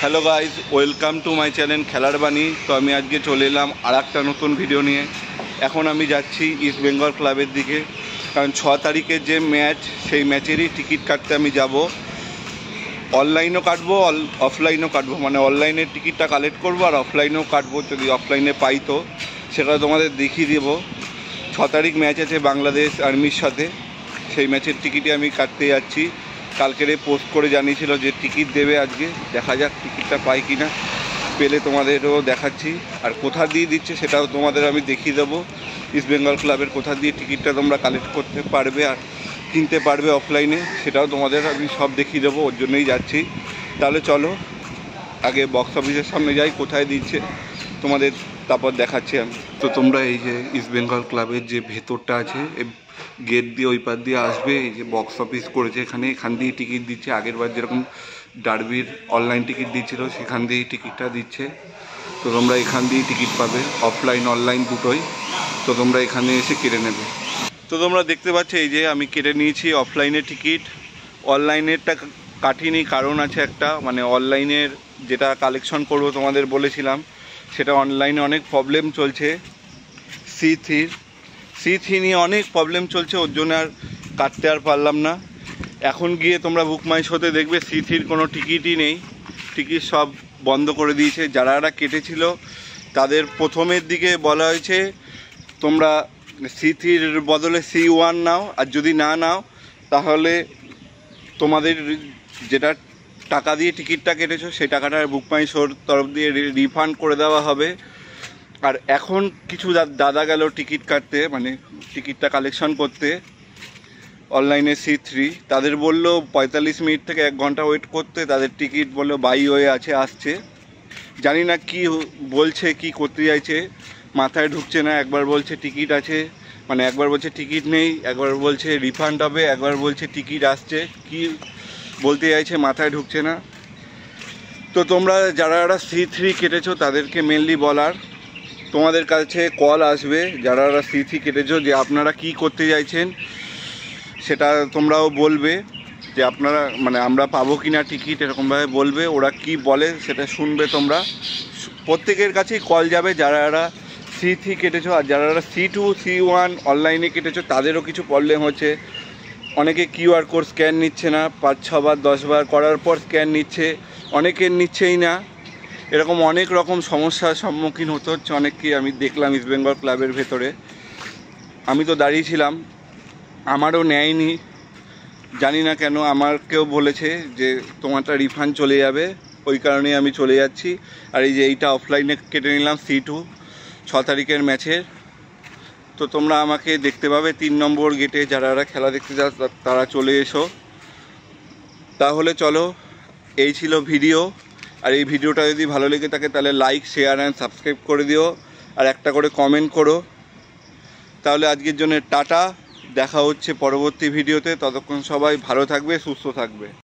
Hello guys welcome to my channel খেলার বাণী তো আমি আজকে চলে এলাম আর নতুন ভিডিও নিয়ে। এখন আমি যাচ্ছি ইস্ট বেঙ্গল ক্লাবের দিকে। কারণ ছ তারিখের যে ম্যাচ সেই ম্যাচেরই টিকিট কাটতে আমি যাব। অনলাইনও কাটবো অফলাইনও কাটবো। মানে অনলাইনের টিকিটটা কালেক্ট করব আর অফলাইনেও কাটবো। যদি অফলাইনে পাই তো, সেটা তোমাদের দেখিয়ে দেবো। ছ তারিখ ম্যাচ আছে বাংলাদেশ আর্মির সাথে। সেই ম্যাচের টিকিটই আমি কাটতে যাচ্ছি। কালকেরে পোস্ট করে জানিয়েছিল যে টিকিট দেবে আজকে। দেখা যাক টিকিটটা পাই কি না পেলে তোমাদেরও দেখাচ্ছি। আর কোথা দিয়ে দিচ্ছে সেটাও তোমাদের আমি দেখিয়ে দেবো। ইস্ট বেঙ্গল ক্লাবের কোথা দিয়ে টিকিটটা তোমরা কালেক্ট করতে পারবে আর কিনতে পারবে অফলাইনে সেটাও তোমাদের আমি সব দেখিয়ে দেবো। ওর জন্যই যাচ্ছি। তাহলে চলো, আগে বক্স অফিসের সামনে যাই, কোথায় দিচ্ছে। তোমাদের তারপর দেখাচ্ছি আমি। তো তোমরা এই যে ইস্ট বেঙ্গল ক্লাবের যে ভেতরটা আছে গেট দিয়ে ওই পার দিয়ে আসবে এই যে বক্স অফিস করেছে এখানে এখান দিয়ে টিকিট দিচ্ছে। আগের বার যেরকম ডার্বির অনলাইন টিকিট দিচ্ছিল সেখান দিয়েই টিকিটটা দিচ্ছে। তো তোমরা এখান দিয়েই টিকিট পাবে অফলাইন অনলাইন দুটোই। তো তোমরা এখানে এসে কেটে নেবে। তো তোমরা দেখতে পাচ্ছ এই যে আমি কেটে নিয়েছি অফলাইনের টিকিট অনলাইনেরটা কাটিনি কারণ আছে একটা মানে অনলাইনের যেটা কালেকশন করব তোমাদের বলেছিলাম সেটা অনলাইনে অনেক প্রবলেম চলছে সি থ্রির সি থ্রি নিয়ে অনেক প্রবলেম চলছে, ওর জন্য আর কাটতে আর পারলাম না। এখন গিয়ে তোমরা বুক মাই শোতে দেখবে সি থ্রির কোনো টিকিটই নেই। টিকিট সব বন্ধ করে দিয়েছে। যারা যারা কেটেছিল, তাদের প্রথমের দিকে বলা হয়েছে, তোমরা সি থ্রির বদলে সি ওয়ান নাও, আর যদি না নাও, তাহলে তোমাদের যেটা টাকা দিয়ে টিকিটটা কেটেছো, সেই টাকাটা বুক মাই শোর তরফ দিয়ে রিফান্ড করে দেওয়া হবে। আর এখন কিছু দাদা গেল টিকিট কাটতে মানে টিকিটটা কালেকশন করতে অনলাইনে সি থ্রি তাদের বলল পঁয়তাল্লিশ মিনিট থেকে এক ঘণ্টা ওয়েট করতে, তাদের টিকিট বলল বাই হয়ে আছে, আসছে। জানি না কি বলছে, কি করতে চাইছে, মাথায় ঢুকছে না, একবার বলছে টিকিট আছে মানে একবার বলছে টিকিট নেই, একবার বলছে রিফান্ড হবে, একবার বলছে টিকিট আসছে, কি বলতে চাইছে মাথায় ঢুকছে না। তো তোমরা যারা যারা সি থ্রি কেটেছো, তাদেরকে মেনলি বলার, তোমাদের কাছে কল আসবে, যারা যারা সি থ্রি কেটেছো, যে আপনারা কি করতে চাইছেন, সেটা তোমরাও বলবে, যে আপনারা মানে আমরা পাবো কি না টিকিট এরকমভাবে বলবে, ওরা কি বলে সেটা শুনবে তোমরা। প্রত্যেকের কাছেই কল যাবে, যারা যারা সি থ্রি কেটেছো, আর যারা যারা সি টু সি ওয়ান অনলাইনে কেটেছো, তাদেরও কিছু প্রবলেম হচ্ছে। অনেকে কিউআর কোড স্ক্যান নিচ্ছে না, পাঁচ ছবার দশবার করার পর স্ক্যান নিচ্ছে অনেকের নিচ্ছেই না। এরকম অনেক রকম সমস্যার সম্মুখীন হতে হচ্ছে অনেককেই। আমি দেখলাম ইস্ট বেঙ্গল ক্লাবের ভেতরে। আমি তো দাঁড়িয়েছিলাম আমারও নেয়নি জানি না কেন আমারকেও বলেছে যে তোমারটা রিফান্ড চলে যাবে। ওই কারণেই আমি চলে যাচ্ছি। আর এই যে এইটা অফলাইনে কেটে নিলাম সি টু ছ তারিখের ম্যাচের তো তোমরা আমাকে দেখতে পাবে তিন নম্বর গেটে যারা খেলা দেখতে যাও তারা চলে এসো। তাহলে চলো, এই ছিল ভিডিও। আর এই ভিডিওটা যদি ভালো লেগে থাকে, তাহলে লাইক শেয়ার অ্যান্ড সাবস্ক্রাইব করে দিও। আর একটা করে কমেন্ট করো। তাহলে আজকের জন্য টাটা। দেখা হচ্ছে পরবর্তী ভিডিওতে। ততক্ষণ সবাই ভালো থাকবে, সুস্থ থাকবে।